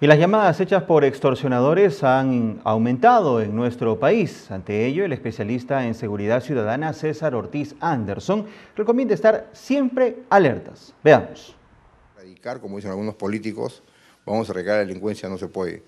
Y las llamadas hechas por extorsionadores han aumentado en nuestro país. Ante ello, el especialista en seguridad ciudadana César Ortiz Anderson recomienda estar siempre alertas. Veamos. Radicar, como dicen algunos políticos, vamos a erradicar la delincuencia, no se puede.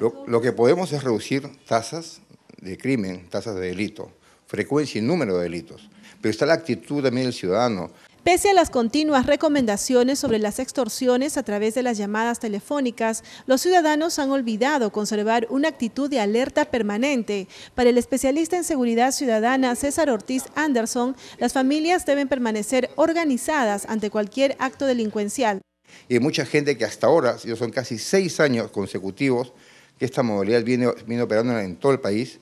Lo, lo, que podemos es reducir tasas de crimen, tasas de delito, frecuencia y número de delitos. Pero está la actitud también del ciudadano. Pese a las continuas recomendaciones sobre las extorsiones a través de las llamadas telefónicas, los ciudadanos han olvidado conservar una actitud de alerta permanente. Para el especialista en seguridad ciudadana César Ortiz Anderson, las familias deben permanecer organizadas ante cualquier acto delincuencial. Y mucha gente que hasta ahora, son casi seis años consecutivos, que esta modalidad viene, viene operando en todo el país,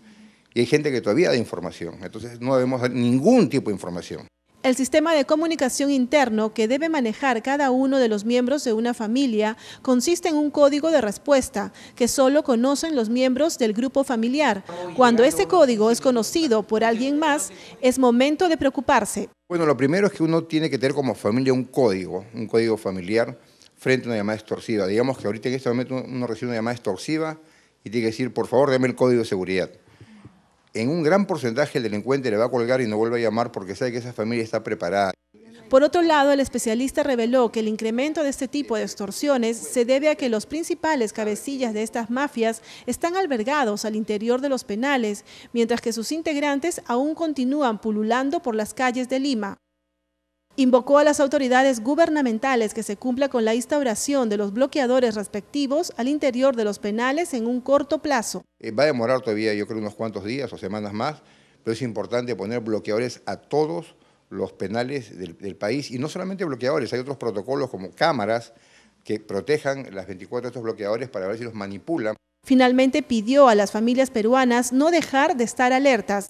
y hay gente que todavía da información. Entonces no debemos dar ningún tipo de información. El sistema de comunicación interno que debe manejar cada uno de los miembros de una familia consiste en un código de respuesta que solo conocen los miembros del grupo familiar. Cuando ese código es conocido por alguien más, es momento de preocuparse. Bueno, lo primero es que uno tiene que tener como familia un código, un código familiar frente a una llamada extorsiva. Digamos que ahorita en este momento uno recibe una llamada extorsiva y tiene que decir, por favor, dame el código de seguridad en un gran porcentaje el delincuente le va a colgar y no vuelve a llamar porque sabe que esa familia está preparada. Por otro lado, el especialista reveló que el incremento de este tipo de extorsiones se debe a que los principales cabecillas de estas mafias están albergados al interior de los penales, mientras que sus integrantes aún continúan pululando por las calles de Lima. Invocó a las autoridades gubernamentales que se cumpla con la instauración de los bloqueadores respectivos al interior de los penales en un corto plazo. Eh, va a demorar todavía, yo creo, unos cuantos días o semanas más, pero es importante poner bloqueadores a todos los penales del, del país y no solamente bloqueadores, hay otros protocolos como cámaras que protejan las 24 de estos bloqueadores para ver si los manipulan. Finalmente pidió a las familias peruanas no dejar de estar alertas.